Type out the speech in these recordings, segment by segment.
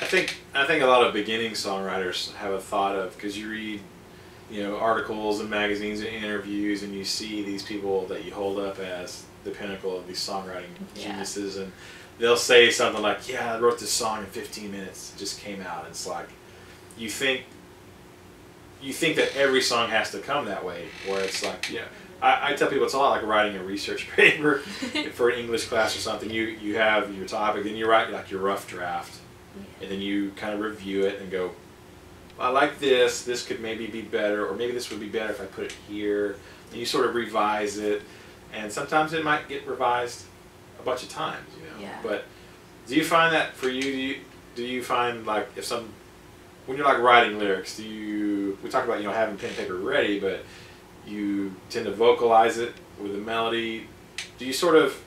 I think I think a lot of beginning songwriters have a thought of because you read, you know, articles and magazines and interviews, and you see these people that you hold up as the pinnacle of these songwriting Yeah. geniuses, and they'll say something like, "Yeah, I wrote this song in 15 minutes. It just came out." And it's like you think you think that every song has to come that way, where it's like, yeah. I, I tell people it's a lot like writing a research paper for an English class or something. You you have your topic, and you write like your rough draft, and then you kind of review it and go, I like this. This could maybe be better, or maybe this would be better if I put it here. And you sort of revise it, and sometimes it might get revised a bunch of times, you know. Yeah. But do you find that for you? Do you do you find like if some when you're like writing lyrics, do you we talk about you know having pen and paper ready, but you tend to vocalize it with a melody. Do you sort of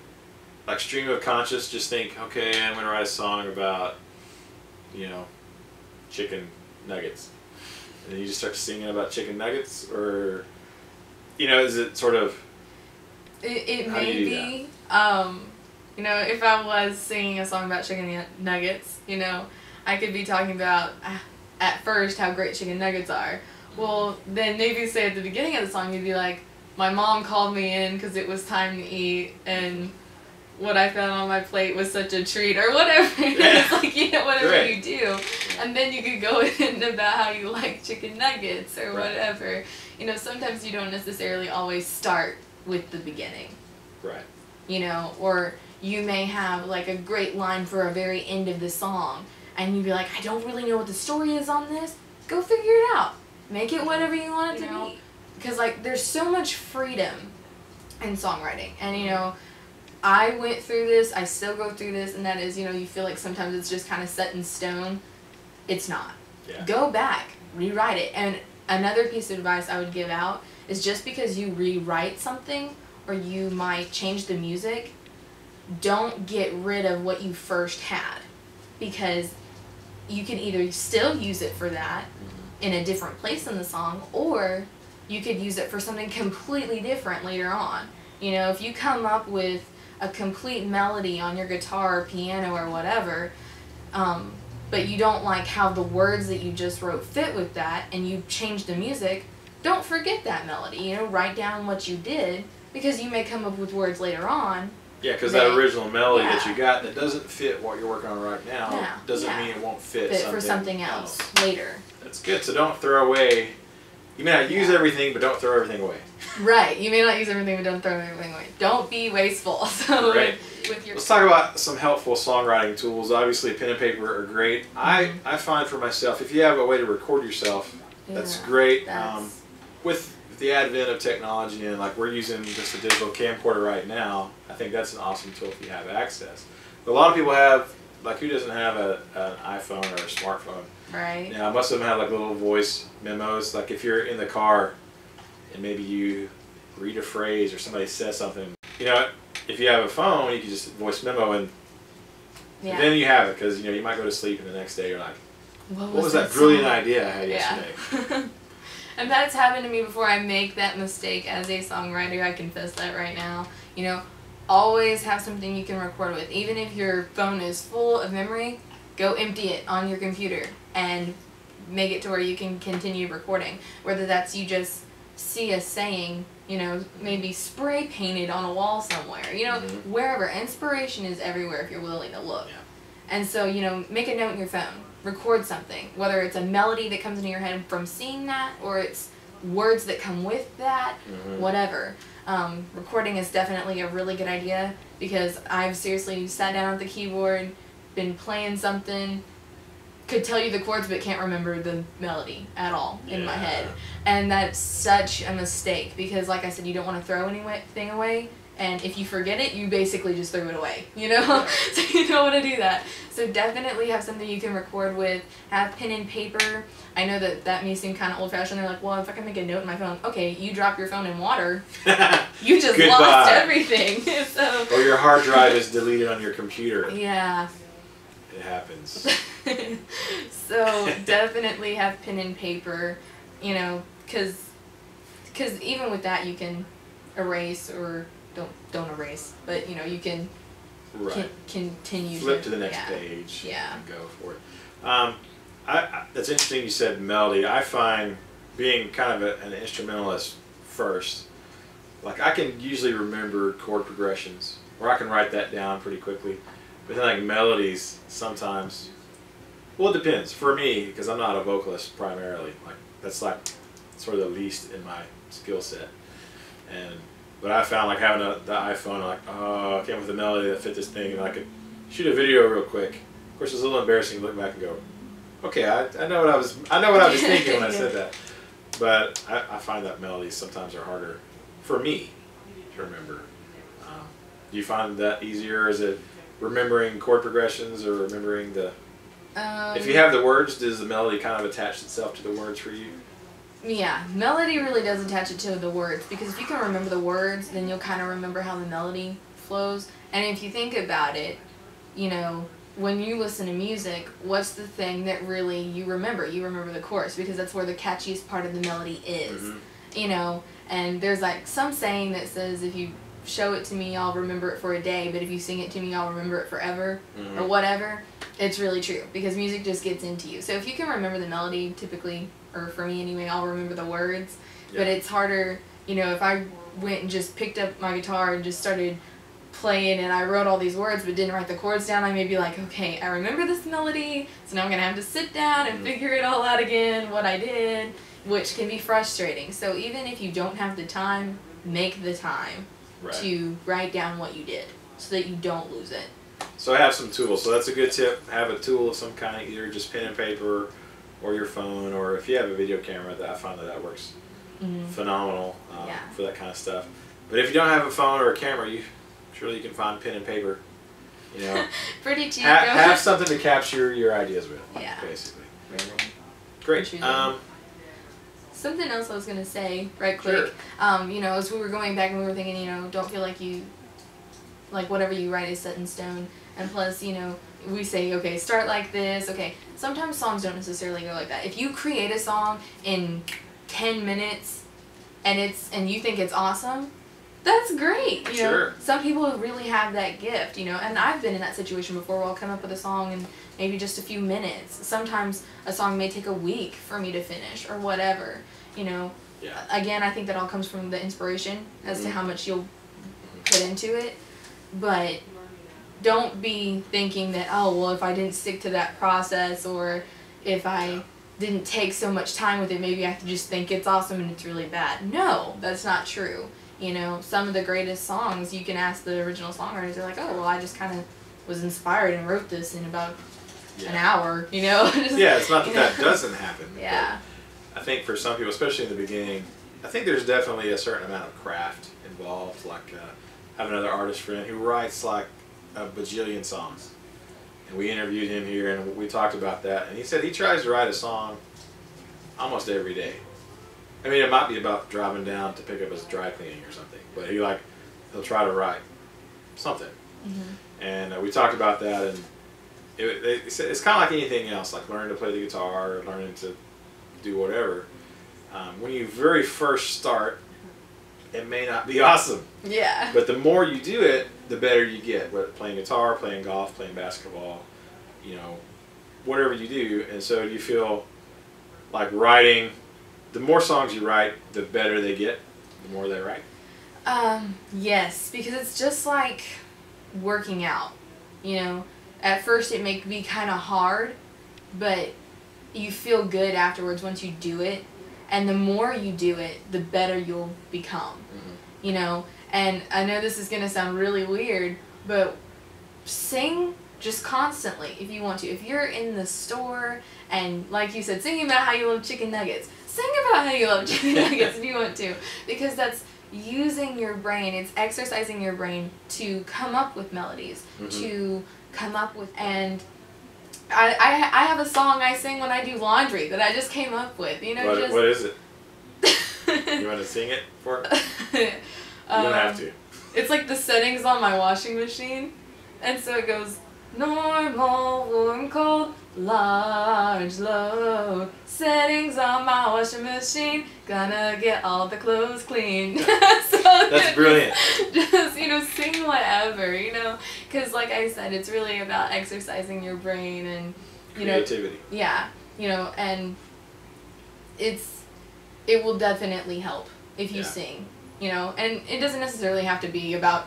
like stream of conscious just think, okay, I'm gonna write a song about you know chicken nuggets, and then you just start singing about chicken nuggets, or you know, is it sort of It, it may you be. Um, you know, if I was singing a song about chicken nuggets, you know, I could be talking about ah, at first how great chicken nuggets are. Well, then maybe say at the beginning of the song, you'd be like, my mom called me in because it was time to eat, and what I found on my plate was such a treat, or whatever. it's like, you know, whatever Right. you do. And then you could go in about how you like chicken nuggets or Right. whatever. You know, sometimes you don't necessarily always start with the beginning right? you know, or you may have like a great line for a very end of the song, and you'd be like, I don't really know what the story is on this. Go figure it out. Make it whatever you want it You to know? be. Because like, there's so much freedom in songwriting, and you know, I went through this. I still go through this, and that is, you know, you feel like sometimes it's just kind of set in stone. It's not. Yeah. Go back, rewrite it. And another piece of advice I would give out is just because you rewrite something or you might change the music, don't get rid of what you first had. Because you can either still use it for that in a different place in the song, or you could use it for something completely different later on. You know, if you come up with a complete melody on your guitar or piano or whatever, um, but you don't like how the words that you just wrote fit with that and you change the music, don't forget that melody. You know, write down what you did because you may come up with words later on. Yeah, because that original melody that you got that doesn't fit what you're working on right now Yeah, doesn't yeah. mean it won't fit, Fit something for something else later. That's good. So don't throw away. You may not use Yeah. everything, but don't throw everything away. Right. You may not use everything, but don't throw everything away. Don't be wasteful. So Right. with, with your Let's talk about some helpful songwriting tools. Obviously, pen and paper are great. I, Mm-hmm. I find for myself, if you have a way to record yourself, that's great. that's- Um, with the advent of technology and like we're using just a digital camcorder right now, I think that's an awesome tool if you have access. But a lot of people have, like, who doesn't have a, an iPhone or a smartphone? right. Now, most of them have like little voice memos. Like if you're in the car and maybe you read a phrase or somebody says something, you know, if you have a phone, you can just voice memo and Yeah. then you have it because you know you might go to sleep and the next day you're like, what what was that brilliant song? idea I had Yeah. yesterday? and that's happened to me before. I make that mistake as a songwriter. I confess that right now. You know, always have something you can record with. Even if your phone is full of memory, go empty it on your computer and make it to where you can continue recording. Whether that's you just see a saying, you know, maybe spray painted on a wall somewhere. You know, Mhm. wherever. Inspiration is everywhere if you're willing to look. Yeah. And so, you know, make a note in your phone. Record something. Whether it's a melody that comes into your head from seeing that or it's words that come with that, Mhm. whatever. Um, recording is definitely a really good idea because I've seriously sat down at the keyboard, been playing something, could tell you the chords but can't remember the melody at all in my head. And that's such a mistake because, like I said, you don't want to throw anything away. And if you forget it, you basically just threw it away, you know? Yeah. so you don't want to do that. So definitely have something you can record with. Have pen and paper. I know that that may seem kind of old fashioned. They're like, well, if I can make a note in my phone, okay, you drop your phone in water, you just lost everything. so or your hard drive is deleted on your computer. yeah. It happens. so definitely have pen and paper, you know, because because even with that you can erase or don't don't erase, but you know you can Right. can continue Flip to the next yeah. page Yeah. and go for it. Um, I, I, that's interesting. You said melody. I find being kind of a, an instrumentalist first, like I can usually remember chord progressions, or I can write that down pretty quickly. But then like melodies, sometimes. Well, it depends. For me, because I'm not a vocalist primarily, like that's like sort of the least in my skill set. And but I found like having a, the iPhone, like oh, I came with a melody that fit this thing, and I could shoot a video real quick. Of course, it's a little embarrassing to look back and go, okay, I, I know what I was I know what I was thinking when I said that. But I, I find that melodies sometimes are harder for me to remember. Um, do you find that easier? Is it remembering chord progressions or remembering the? Um, if you have the words, does the melody kind of attach itself to the words for you? Yeah, melody really does attach it to the words because if you can remember the words, then you'll kind of remember how the melody flows. And if you think about it, you know, when you listen to music, what's the thing that really you remember? You remember the chorus because that's where the catchiest part of the melody is. Mhm. You know, and there's like some saying that says if you show it to me, I'll remember it for a day, but if you sing it to me, I'll remember it forever or Mhm. whatever. It's really true because music just gets into you. So if you can remember the melody, typically, or for me anyway, I'll remember the words. But it's harder, you know, if I went and just picked up my guitar and just started playing and I wrote all these words but didn't write the chords down, I may be like, okay, I remember this melody, so now I'm gonna have to sit down and Mhm. figure it all out again, what I did, which can be frustrating. So even if you don't have the time, make the time Right. to write down what you did so that you don't lose it. So I have some tools. So that's a good tip. Have a tool of some kind, either just pen and paper, or your phone, or if you have a video camera, that I find that that works Mm-hmm. phenomenal uh, Yeah. for that kind of stuff. But if you don't have a phone or a camera, you surely you can find pen and paper. You know, Pretty cheap. ha- have something to capture your ideas with. Yeah. basically. Great. Truly. Um, Something else I was gonna say, right quick. Sure. Um, you know, as we were going back and we were thinking, you know, don't feel like you, like whatever you write is set in stone. And plus, you know, we say, okay, start like this. Okay, sometimes songs don't necessarily go like that. If you create a song in ten minutes, and it's and you think it's awesome, that's great. You know, Sure. some people really have that gift. You know, and I've been in that situation before where I'll come up with a song in maybe just a few minutes. Sometimes a song may take a week for me to finish or whatever. You know, yeah. again, I think that all comes from the inspiration as to Mhm. how much you'll put into it. But don't be thinking that, oh, well, if I didn't stick to that process or if I didn't take so much time with it, maybe I could just think it's awesome and it's really bad. No, that's not true. You know, some of the greatest songs, you can ask the original songwriters, they're like, oh, well, I just kind of was inspired and wrote this in about an hour, you know? Just- Yeah, it's not that that doesn't happen. Yeah. I think for some people, especially in the beginning, I think there's definitely a certain amount of craft involved. Like, uh, I have another artist friend who writes like a bajillion songs. And we interviewed him here and we talked about that. And he said he tries to write a song almost every day. I mean, it might be about driving down to pick up his dry cleaning or something, but he like, he'll try to write something. Mhm. And uh, we talked about that, and it, it, it's, it's kind of like anything else, like learning to play the guitar, or learning to do whatever. Um, when you very first start, it may not be awesome, Yeah. but the more you do it, the better you get. Whether playing guitar, playing golf, playing basketball, you know, whatever you do, and so you feel like writing. The more songs you write, the better they get. The more they write. Um, yes, because it's just like working out. You know, at first it may be kind of hard, but you feel good afterwards once you do it. And the more you do it, the better you'll become. Mhm. You know, and I know this is going to sound really weird, but sing just constantly if you want to. If you're in the store and, like you said, singing about how you love chicken nuggets, sing about how you love chicken nuggets if you want to. Because that's using your brain, it's exercising your brain to come up with melodies, Mhm. to come up with. And I, I, I have a song I sing when I do laundry that I just came up with. You know, What, just. what is it? You want to sing it for? You you don't have um, to. it's like the settings on my washing machine. And so it goes normal, warm, cold, large, low. Settings on my washing machine. Gonna get all the clothes clean. so That's brilliant. Just, you know, sing whatever, you know. Because, like I said, it's really about exercising your brain and, You know, Creativity. yeah, you know, and it's it will definitely help if you Yeah. sing, you know, and it doesn't necessarily have to be about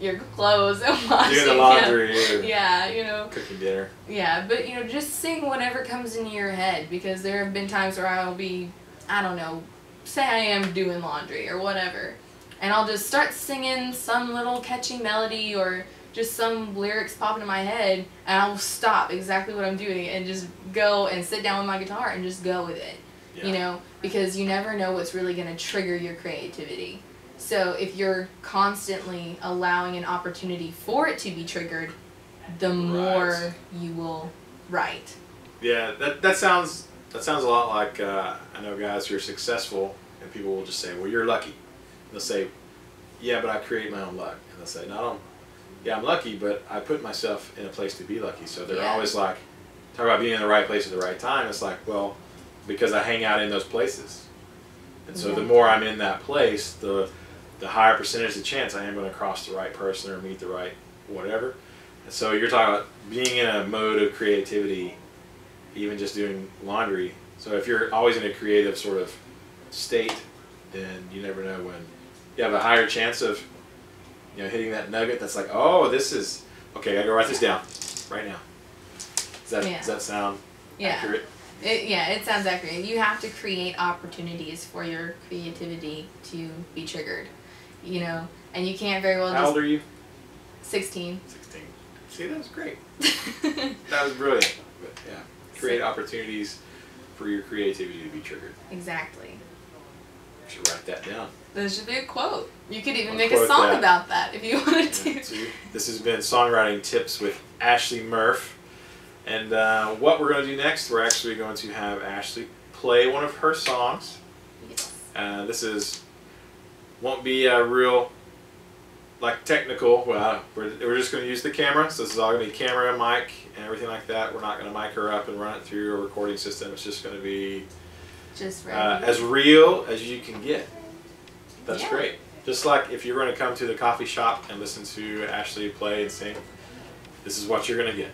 your clothes and washing. Doing the laundry Yeah, you know, cooking dinner. yeah, but you know, just sing whatever comes into your head because there have been times where I'll be, I don't know, say I am doing laundry or whatever, and I'll just start singing some little catchy melody or just some lyrics pop into my head, and I'll stop exactly what I'm doing and just go and sit down with my guitar and just go with it. Yeah. You know, because you never know what's really going to trigger your creativity. So if you're constantly allowing an opportunity for it to be triggered, the more Right. you will write. Yeah, that that sounds that sounds a lot like uh, I know guys who are successful, and people will just say, "Well, you're lucky." And they'll say, "Yeah, but I create my own luck." And they'll say, "No, I'm, yeah, I'm lucky, but I put myself in a place to be lucky." So they're Yeah. always like, talk about being in the right place at the right time. It's like, well, because I hang out in those places, and so the more I'm in that place, the the higher percentage of chance I am going to cross the right person or meet the right whatever. And so you're talking about being in a mode of creativity, even just doing laundry. So if you're always in a creative sort of state, then you never know when you have a higher chance of, you know, hitting that nugget. That's like, oh, this is okay. I gotta go write this down right now. Does that Yeah. does that sound Yeah. accurate? It, yeah, it sounds accurate. You have to create opportunities for your creativity to be triggered. You know, and you can't very well How old just are you? 16. Sixteen. See, that was great. That was brilliant. But yeah, create opportunities for your creativity to be triggered. exactly. You should write that down. That should be a quote. You could even I'll make a song that. about that if you wanted to. Yeah, so this has been songwriting tips with Ashley Murff, and uh, what we're going to do next, we're actually going to have Ashley play one of her songs. Yes. Uh, this is won't be a real like technical. Well, we're, we're just going to use the camera. So this is all going to be camera, mic, and everything like that. We're not going to mic her up and run it through a recording system. It's just going to be Just uh, as real as you can get. That's Yeah. great. Just like if you're going to come to the coffee shop and listen to Ashley play and sing, this is what you're going to get.